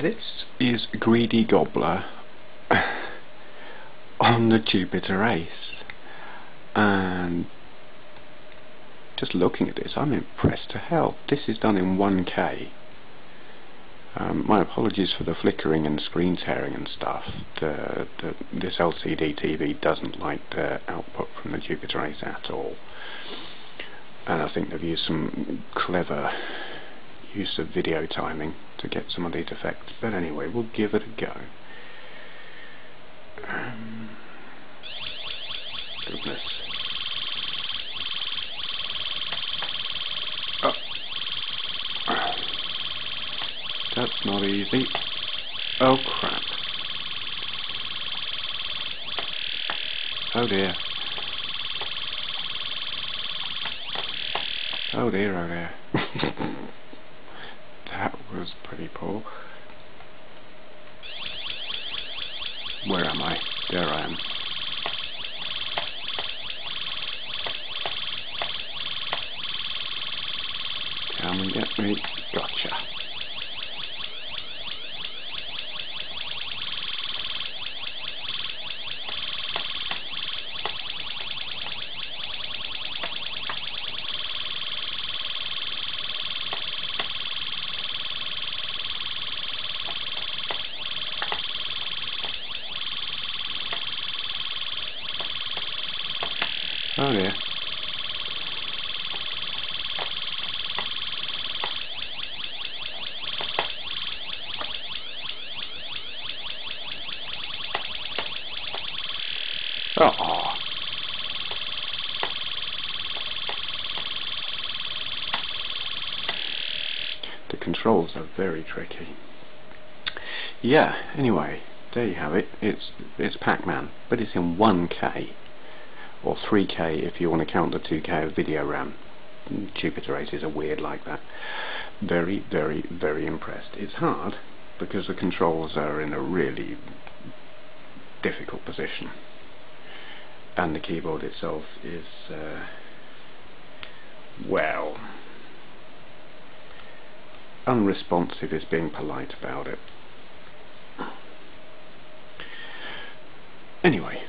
This is Greedy Gobbler on the Jupiter Ace and just looking at this I'm impressed to hell. This is done in 1K. Um, my apologies for the flickering and screen tearing and stuff. The, the, this LCD TV doesn't like the output from the Jupiter Ace at all. And I think they've used some clever use of video timing to get some of these effects. But anyway, we'll give it a go. Um, goodness. Oh. That's not easy. Oh crap. Oh dear. Oh dear, oh dear. was pretty poor. Where am I? There I am. Come and get me. Gotcha. Oh yeah. Oh. The controls are very tricky. Yeah, anyway, there you have it. It's it's Pac-Man, but it's in 1K or 3K if you want to count the 2K of video RAM. Jupiter Ace is a weird like that. Very, very, very impressed. It's hard because the controls are in a really difficult position and the keyboard itself is uh, well unresponsive is being polite about it. Anyway,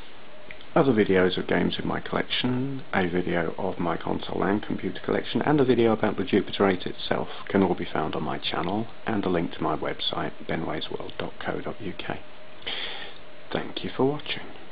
other videos of games in my collection, a video of my console and computer collection, and a video about the Jupiter Ace itself can all be found on my channel, and a link to my website, benwaysworld.co.uk. Thank you for watching.